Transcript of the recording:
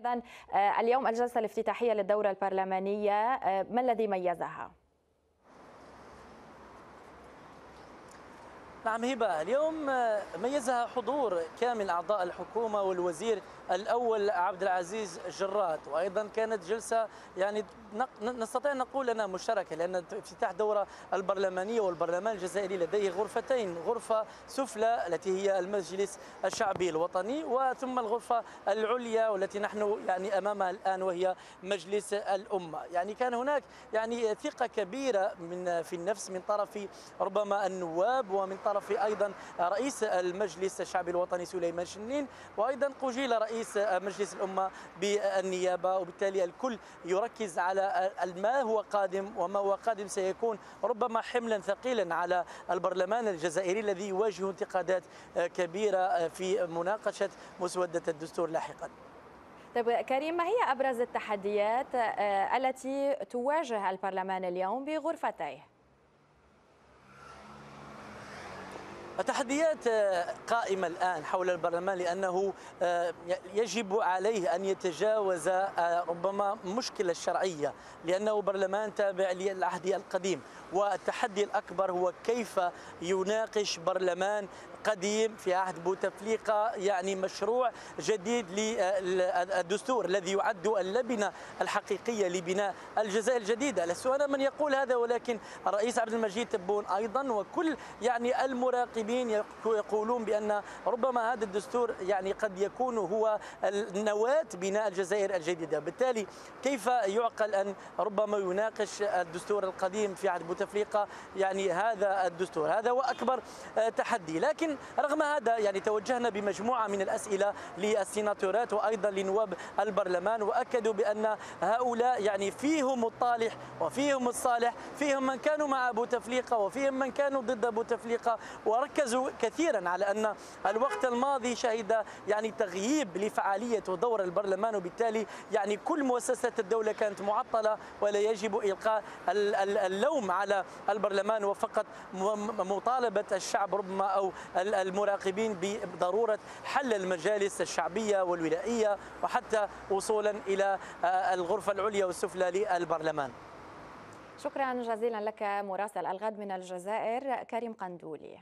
إذا اليوم الجلسة الافتتاحية للدورة البرلمانية ما الذي ميزها؟ نعم هبة. اليوم ميزها حضور كامل أعضاء الحكومة والوزير الأول عبد العزيز جرات. وأيضا كانت جلسة يعني نستطيع أن نقول أنها مشتركة لأن افتتاح دورة البرلمانية والبرلمان الجزائري لديه غرفتين. غرفة سفلى التي هي المجلس الشعبي الوطني وثم الغرفة العليا والتي نحن يعني أمامها الآن وهي مجلس الأمة. يعني كان هناك يعني ثقة كبيرة من في النفس من طرف ربما النواب ومن طرف أيضا رئيس المجلس الشعبي الوطني سليمان شنين وأيضا قجيل رئيس مجلس الأمة بالنيابة وبالتالي الكل يركز على ما هو قادم وما هو قادم سيكون ربما حملا ثقيلا على البرلمان الجزائري الذي يواجه انتقادات كبيرة في مناقشة مسودة الدستور لاحقا طيب كريم ما هي أبرز التحديات التي تواجه البرلمان اليوم بغرفتيه؟ التحديات قائمة الآن حول البرلمان لأنه يجب عليه أن يتجاوز ربما مشكلة الشرعية لأنه برلمان تابع للعهد القديم والتحدي الأكبر هو كيف يناقش برلمان قديم في عهد بوتفليقة يعني مشروع جديد للدستور الذي يعد اللبنة الحقيقية لبناء الجزائر الجديدة. لست أنا من يقول هذا ولكن الرئيس عبد المجيد تبون أيضا وكل يعني المراقبين يقولون بأن ربما هذا الدستور يعني قد يكون هو النواة بناء الجزائر الجديدة. بالتالي كيف يعقل أن ربما يناقش الدستور القديم في عهد بوتفليقة يعني هذا الدستور؟ هذا هو أكبر تحدي. لكن لكن رغم هذا يعني توجهنا بمجموعة من الأسئلة للسيناتورات وأيضا لنواب البرلمان وأكدوا بأن هؤلاء يعني فيهم الطالح وفيهم الصالح فيهم من كانوا مع بوتفليقة وفيهم من كانوا ضد بوتفليقة وركزوا كثيرا على أن الوقت الماضي شهد يعني تغييب لفعالية ودور البرلمان وبالتالي يعني كل مؤسسات الدولة كانت معطلة ولا يجب إلقاء اللوم على البرلمان وفقط مطالبة الشعب ربما أو المراقبين بضرورة حل المجالس الشعبية والولائية وحتى وصولا إلى الغرفة العليا والسفلى للبرلمان. شكرا جزيلا لك مراسل الغد من الجزائر كريم قندولي.